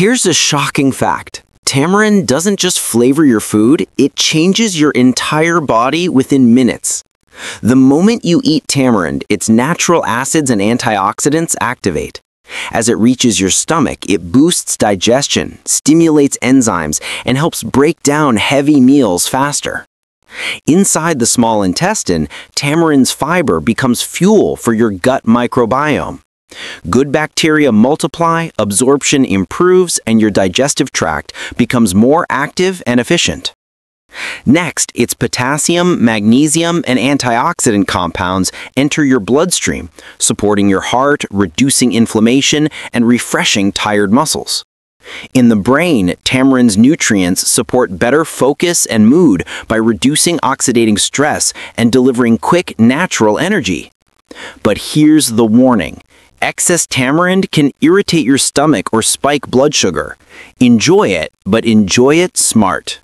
Here's a shocking fact. Tamarind doesn't just flavor your food, it changes your entire body within minutes. The moment you eat tamarind, its natural acids and antioxidants activate. As it reaches your stomach, it boosts digestion, stimulates enzymes, and helps break down heavy meals faster. Inside the small intestine, tamarind's fiber becomes fuel for your gut microbiome. Good bacteria multiply, absorption improves, and your digestive tract becomes more active and efficient. Next, its potassium, magnesium, and antioxidant compounds enter your bloodstream, supporting your heart, reducing inflammation, and refreshing tired muscles. In the brain, tamarind's nutrients support better focus and mood by reducing oxidating stress and delivering quick, natural energy. But here's the warning. Excess tamarind can irritate your stomach or spike blood sugar. Enjoy it, but enjoy it smart.